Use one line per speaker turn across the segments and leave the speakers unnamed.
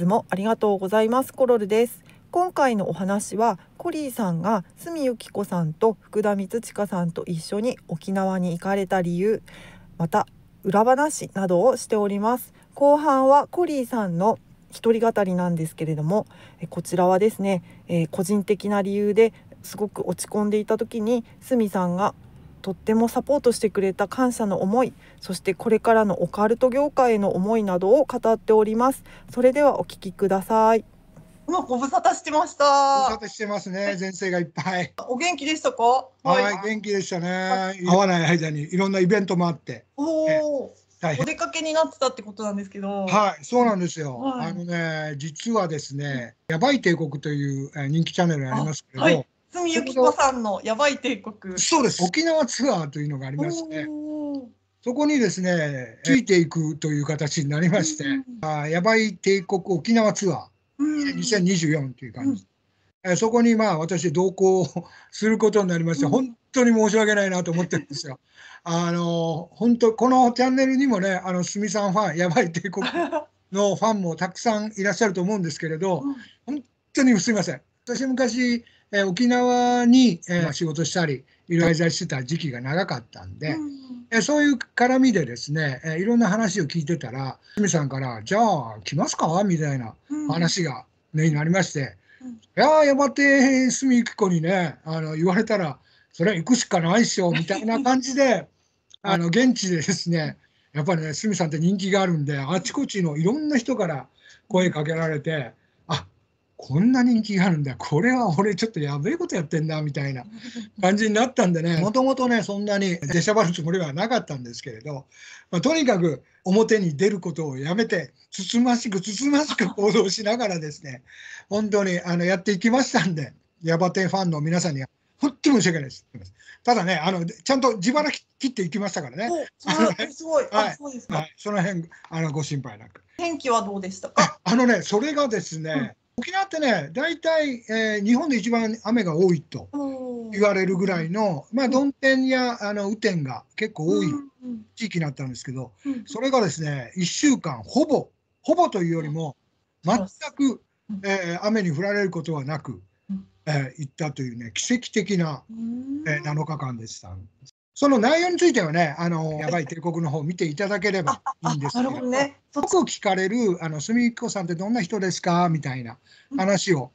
つもありがとうございます。コロルです。今回のお話はコリーさんが住由紀子さんと福田光親さんと一緒に沖縄に行かれた理由また裏話などをしております。後半はコリーさんの一人語りなんですけれどもこちらはですね、えー、個人的な理由ですごく落ち込んでいた時にすみさんがとってもサポートしてくれた感謝の思いそしてこれからのオカルト業界への思いなどを語っております。それではお聞きください。
今ご無沙汰してました。
ご無沙汰してますね。前世がいっぱい。
お元気でしたか？
はい、元気でしたね。会わない間にいろんなイベントもあって。
おおお出かけになってたってことなんですけど。
はい、そうなんですよ。はい、あのね、実はですね、やばい帝国という人気チャンネルありますけれど、はい、
住由紀子さんのやばい帝国。
そうです。沖縄ツアーというのがありまして。そこにですね、ついていくという形になりまして、あやばい帝国沖縄ツアー2024という感じ。えそこにまあ私同行することになりまして、本当に申し訳ないなと思ってるんですよ。あの本当このチャンネルにもね、あのすみさんファン、やばい帝国 のファンもたくさんいらっしゃると思うんですけれど、本当にすみません。私昔え沖縄に、えー、仕事したりいろいろ滞在してた時期が長かったんで、え、うん、そういう絡みでですね、えいろんな話を聞いてたら清水さんから「じゃあ来ますか?」みたいな話が、ね、になりまして「うん、いややばて住由紀子にねあの言われたらそれは行くしかないっしょ」みたいな感じで あの現地でですねやっぱりね住さんって人気があるんであちこちのいろんな人から声かけられて。こんな人気があるんだこれは俺ちょっとやべえことやってんなみたいな 感じになったんでねもともとねそんなに出しゃばるつもりはなかったんですけれど、まあ、とにかく表に出ることをやめてつつましくつつましく行動しながらですね本当にあのやっていきましたんでヤバテファンの皆さんには本当に申し訳ないです。ただね、あのちゃんと自腹切っていきましたからね。
すごい。はい。
その辺あのご心配なく。
天気はどうでしたか？
あのね、それがですね、沖縄ってね、大体、えー、日本で一番雨が多いと言われるぐらいの、まあ、曇天やあの雨天が結構多い地域になったんですけど、それがですね、1週間、ほぼ、ほぼというよりも、全く、えー、雨に降られることはなく、えー、行ったというね、奇跡的な、えー、7日間でした。その内容についてはね、あの、やばい帝国の方を見ていただければいいんですけど、どね、よく聞かれる、あの、すみこさんってどんな人ですか？みたいな話を、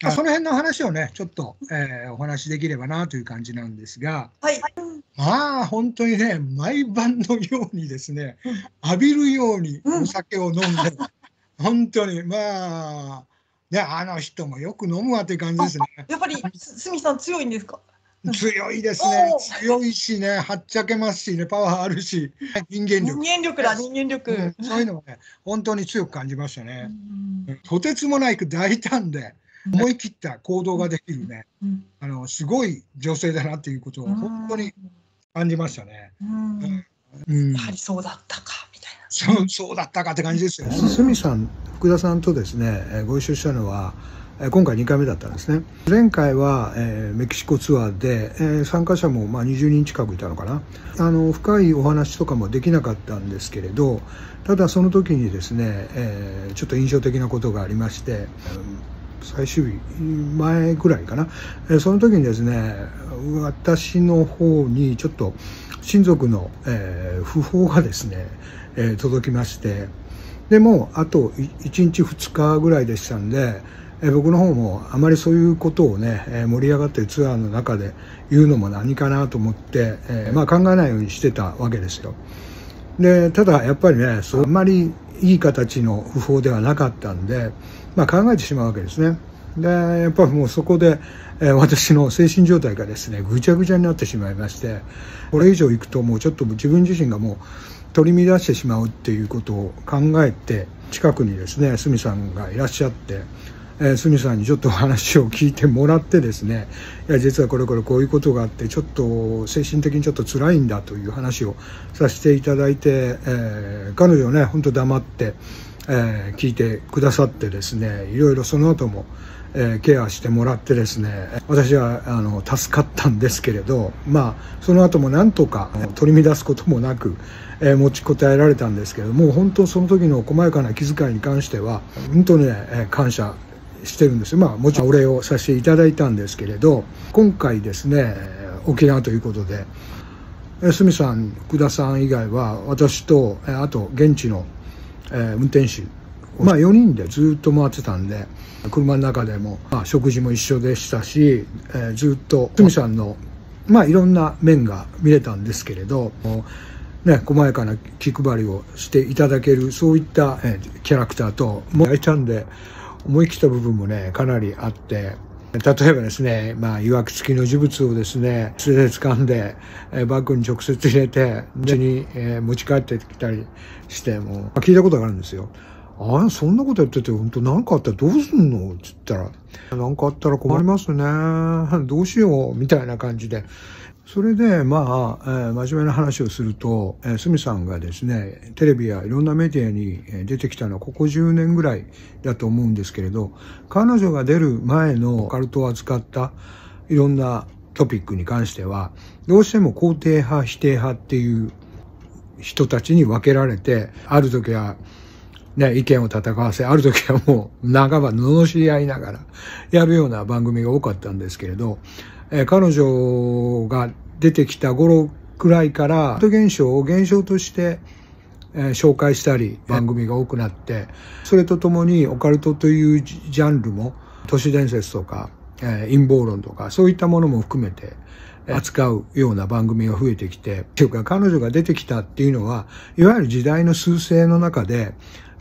うん、その辺の話をね、ちょっと、えー、お話できればなという感じなんですが、
はい、
まあ、本当にね、毎晩のようにですね、浴びるようにお酒を飲んで、うん、本当に、まあ、ね、あの人もよく飲むわっていう感じですね。
やっぱり、すみさん強いんですか？
強いですね。強いしね、はっちゃけますしね、パワーあるし、人間力。
人間力だ、人間力、
うん、そういうのもね、本当に強く感じましたね。うん、とてつもないく大胆で、思い切った行動ができるね、うん、あのすごい女性だなっていうことを本当に感じましたね。
やはりそうだったかみたい
な。そうそうだったかって感じですよね。
鷲見さん、福田さんとですね、ご一緒したのは。今回2回目だったんですね。前回は、えー、メキシコツアーで、えー、参加者もまあ20人近くいたのかな。あの深いお話とかもできなかったんですけれどただその時にですね、えー、ちょっと印象的なことがありまして最終日前ぐらいかな、え、その時にですね私の方にちょっと親族の、えー、訃報がですね、えー、届きましてでもあと1日2日ぐらいでしたんでえ僕の方もあまりそういうことをね、え盛り上がってるツアーの中で言うのも何かなと思って、えまあ、考えないようにしてたわけですよ。でただやっぱりねそうあんまりいい形の訃報ではなかったんで、まあ、考えてしまうわけですね。でやっぱりもうそこで、え私の精神状態がですねぐちゃぐちゃになってしまいましてこれ以上いくともうちょっと自分自身がもう取り乱してしまうっていうことを考えて近くにですね鷲見さんがいらっしゃってえー、スミさんにちょっとお話を聞いてもらってですねいや実はこれこれこういうことがあってちょっと精神的にちょっと辛いんだという話をさせていただいて、えー、彼女ね本当黙って、えー、聞いてくださってですねいろいろその後も、
えケアしてもらってですね私はあの助かったんですけれどまあその後もなんとか取り乱すこともなく、え持ちこたえられたんですけども本当その時の細やかな気遣いに関しては本当にね感謝してるんですまあもちろんお礼をさせていただいたんですけれど今回ですね沖縄ということで鷲見さん福田さん以外は私とあと現地のえ運転手まあ4人でずっと回ってたんで車の中でも、まあ、食事も一緒でしたし、えー、ずっと鷲見さんのまあいろんな面が見れたんですけれどね、細やかな気配りをしていただけるそういった、えー、キャラクターともう焼いたんで思い切った部分もねかなりあって例えばですね、まあ、曰く付きの呪物をですね素手で掴んで、え、バッグに直接入れて家に、え、持ち帰ってきたりしてもう聞いたことがあるんですよ。ああ、そんなことやってて、本当何かあったらどうすんの？つったら、何かあったら困りますね。どうしよう？みたいな感じで。それで、まあ、えー、真面目な話をすると、えー、スさんがですね、テレビやいろんなメディアに出てきたのはここ10年ぐらいだと思うんですけれど、彼女が出る前のカルトを扱ったいろんなトピックに関しては、どうしても肯定派、否定派っていう人たちに分けられて、ある時はね、意見を戦わせ、ある時はもう、半ば罵り合いながらやるような番組が多かったんですけれど、え、彼女が出てきた頃くらいから、現象を現象として、え、紹介したり番組が多くなって、それとともにオカルトというジャンルも都市伝説とか、え、陰謀論とかそういったものも含めて扱うような番組が増えてきて、っていうか彼女が出てきたっていうのは、いわゆる時代の趨勢の中で、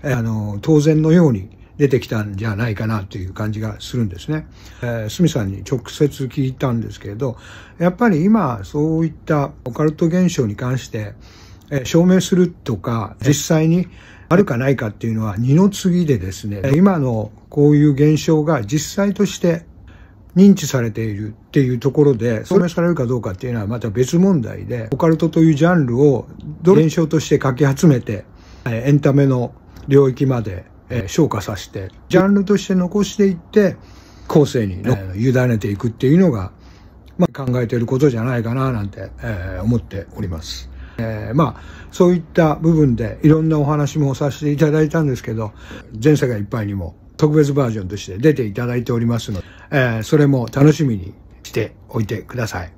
あの、当然のように出てきたんじゃないかなという感じがするんですね。えー、スミさんに直接聞いたんですけれど、やっぱり今そういったオカルト現象に関して、えー、証明するとか、実際にあるかないかっていうのは二の次でですね、今のこういう現象が実際として認知されているっていうところで、証明されるかどうかっていうのはまた別問題で、オカルトというジャンルを現象としてかき集めて、エンタメの領域まで、えー、昇華させて、ジャンルとして残していって、後世に、ね、委ねていくっていうのが、まあ、考えていることじゃないかななんて、えー、思っております。えー、まあ、そういった部分でいろんなお話もさせていただいたんですけど、全世界いっぱいにも特別バージョンとして出ていただいておりますので、えー、それも楽しみにしておいてください。